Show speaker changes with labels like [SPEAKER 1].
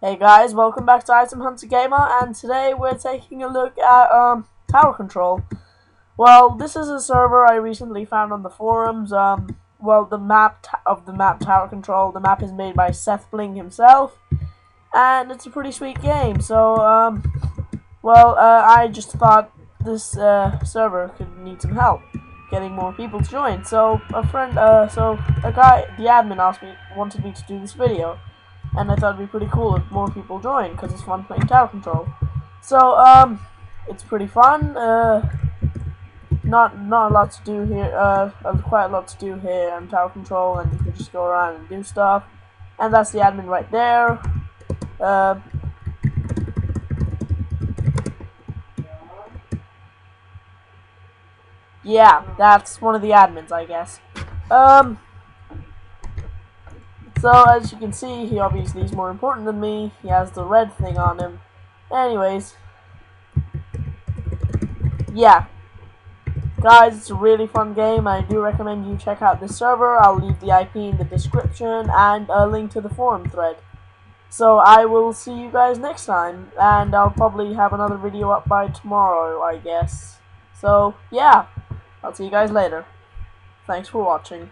[SPEAKER 1] Hey guys, welcome back to ItemHunterGamer, and today we're taking a look at um, tower control. Well, this is a server I recently found on the forums. Um, well, the map of the map tower control, the map is made by SethBling himself, and it's a pretty sweet game. So, um, well, uh, I just thought this uh, server could need some help getting more people to join. So a friend, uh, so a guy, the admin asked me, wanted me to do this video, and I thought it'd be pretty cool if more people join because it's fun playing tower control. So um, it's pretty fun. Uh, not not a lot to do here. Uh, quite a lot to do here in tower control, and you can just go around and do stuff. And that's the admin right there. Uh, Yeah, that's one of the admins, I guess. Um, so, as you can see, he obviously is more important than me. He has the red thing on him. Anyways. Yeah. Guys, it's a really fun game. I do recommend you check out this server. I'll leave the IP in the description and a link to the forum thread. So I will see you guys next time. And I'll probably have another video up by tomorrow, I guess. So, yeah. I'll see you guys later. Thanks for watching.